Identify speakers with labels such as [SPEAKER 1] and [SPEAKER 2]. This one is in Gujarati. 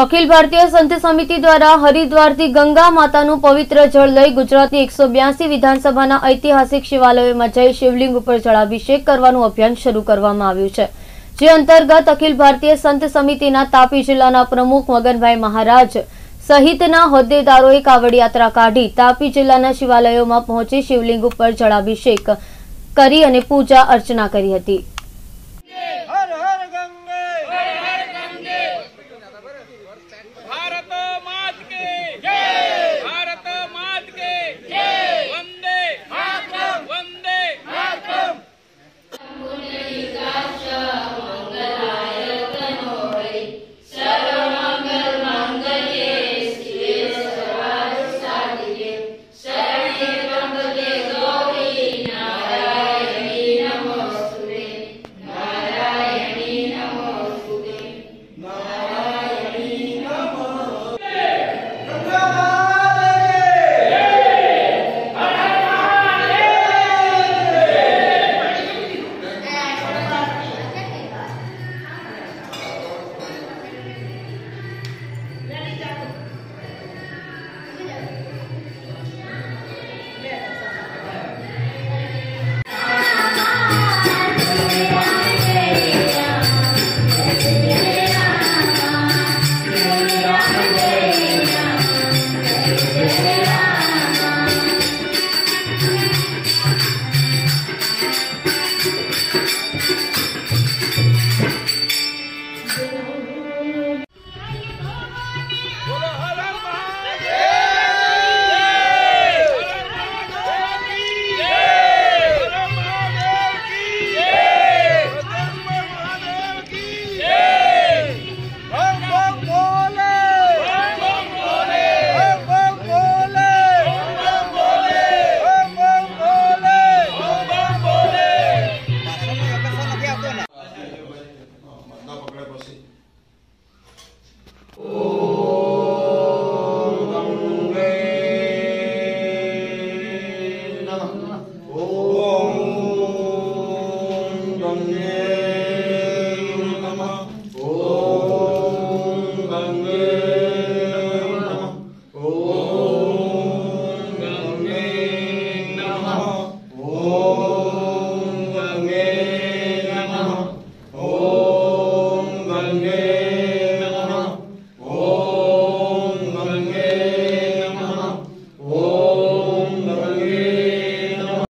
[SPEAKER 1] અખિલ ભારતીય સંત સમિતિ દ્વારા હરિદ્વારથી ગંગા માતાનું પવિત્ર જળ લઈ ગુજરાતની એકસો બ્યાસી વિધાનસભાના ઐતિહાસિક શિવાલયોમાં જઈ શિવલિંગ ઉપર જળાભિષેક કરવાનું અભિયાન શરૂ કરવામાં આવ્યું છે. જે અંતર્ગત અખિલ ભારતીય સંત સમિતિના તાપી જિલ્લાના પ્રમુખ મગનભાઈ મહારાજ સહિતના હોદ્દેદારોએ કાવડ યાત્રા કાઢી તાપી જિલ્લાના શિવાલયોમાં પહોંચી શિવલિંગ ઉપર જળાભિષેક કરી અને પૂજા અર્ચના કરી હતી.
[SPEAKER 2] mulher.